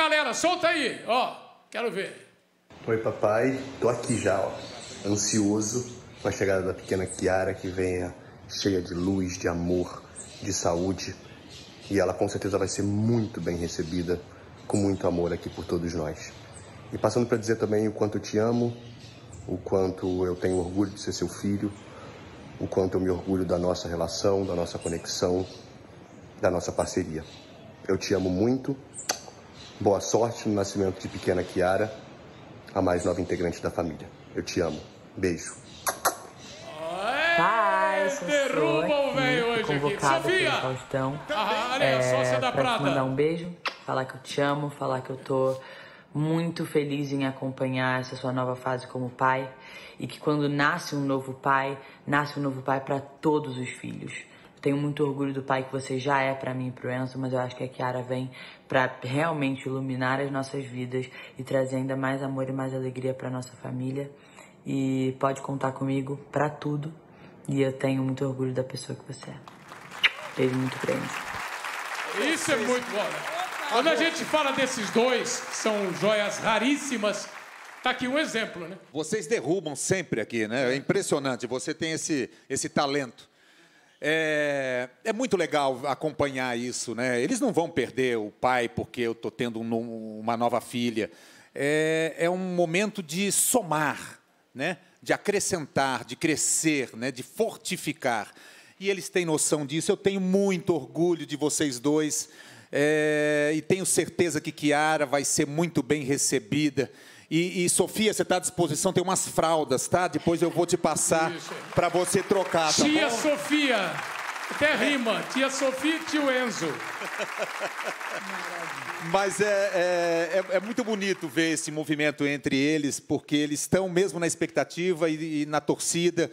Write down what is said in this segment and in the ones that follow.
galera. Solta aí, ó. Quero ver. Oi, papai. Tô aqui já, ó. Ansioso com a chegada da pequena Kiara, que venha cheia de luz, de amor, de saúde. E ela com certeza vai ser muito bem recebida, com muito amor aqui por todos nós. E passando para dizer também o quanto eu te amo, o quanto eu tenho orgulho de ser seu filho, o quanto eu me orgulho da nossa relação, da nossa conexão, da nossa parceria. Eu te amo muito. Boa sorte no nascimento de pequena Kiara, a mais nova integrante da família. Eu te amo. Beijo. Pai, sou derruba o velho hoje aqui. convocada Sofia! pelo Faustão. Ah, olha, a sócia da pra te Prata. mandar um beijo, falar que eu te amo, falar que eu tô muito feliz em acompanhar essa sua nova fase como pai e que quando nasce um novo pai, nasce um novo pai para todos os filhos. Tenho muito orgulho do pai que você já é para mim e pro Enzo, mas eu acho que a Kiara vem para realmente iluminar as nossas vidas e trazer ainda mais amor e mais alegria para nossa família. E pode contar comigo para tudo. E eu tenho muito orgulho da pessoa que você é. Beijo muito grande. Isso é muito bom. né? Quando a gente fala desses dois, que são joias raríssimas, tá aqui um exemplo, né? Vocês derrubam sempre aqui, né? É impressionante. Você tem esse, esse talento. É, é muito legal acompanhar isso, né? Eles não vão perder o pai porque eu estou tendo um uma nova filha. É, é um momento de somar, né? De acrescentar, de crescer, né? De fortificar. E eles têm noção disso. Eu tenho muito orgulho de vocês dois. É, e tenho certeza que Kiara vai ser muito bem recebida. E, e, Sofia, você está à disposição? Tem umas fraldas, tá? Depois eu vou te passar para você trocar, tá Tia bom? Sofia. Até rima. Tia Sofia e tio Enzo. Mas é, é, é- é muito bonito ver esse movimento entre eles, porque eles estão mesmo na expectativa e, e na torcida.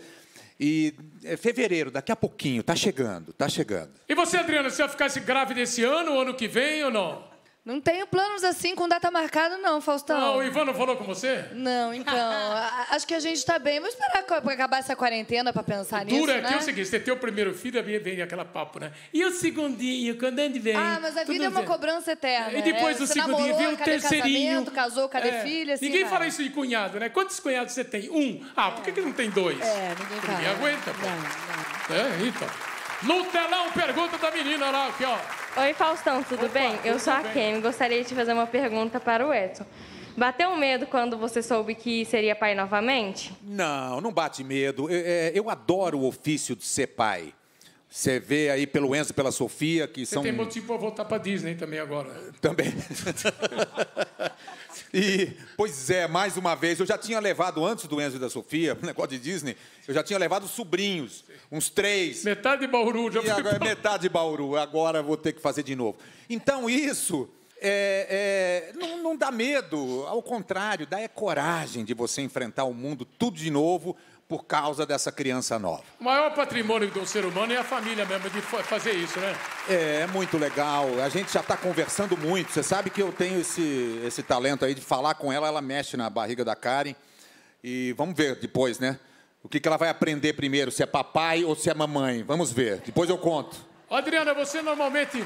E é fevereiro, daqui a pouquinho, tá chegando, tá chegando. E você, Adriana, você vai ficar esse grávida esse ano ou ano que vem ou não? Não tenho planos assim com data marcada, não, Faustão. Não, o Ivan não falou com você? Não, então. acho que a gente tá bem. Vou esperar pra acabar essa quarentena pra pensar nisso. Dura né? aqui é o seguinte, você tem o primeiro filho, aí vem aquela papo, né? E o segundinho, quando ele vem? Ah, mas a vida é uma bem. cobrança eterna. E depois né? do Você segundinho namorou, vem o terceirinho. casou, cadê É. filha? Assim ninguém vai. fala isso de cunhado, né? Quantos cunhados você tem? Um. Ah, por que, que não tem dois? É, ninguém fala. Ninguém aguenta, pô. Não, não. É, então. No telão, pergunta da menina lá, aqui, ó. Oi, Faustão, tudo Opa, bem? Eu tudo sou a. Kemi, gostaria de te fazer uma pergunta para o Edson. Bateu medo quando você soube que seria pai novamente? Não, não bate medo. Eu, é, eu adoro o ofício de ser pai. Você vê aí pelo Enzo e pela Sofia, que Você são tem motivo pra voltar pra Disney também agora. também. e, pois é, mais uma vez, eu já tinha levado, antes do Enzo e da Sofia, um negócio de Disney, eu já tinha levado sobrinhos, uns três. Metade de Bauru já E foi agora é metade de Bauru, agora vou ter que fazer de novo. Então, isso é, é, não, não dá medo, ao contrário, dá é coragem de você enfrentar o mundo tudo de novo por causa dessa criança nova. O maior patrimônio do ser humano é a família mesmo, de fa- fazer isso, né? É, é muito legal, a gente já está conversando muito. Você sabe que eu tenho esse, esse talento aí de falar com ela, ela mexe na barriga da Karen. E vamos ver depois, né? O que, que ela vai aprender primeiro, se é papai ou se é mamãe. Vamos ver, depois eu conto. Adriana, você normalmente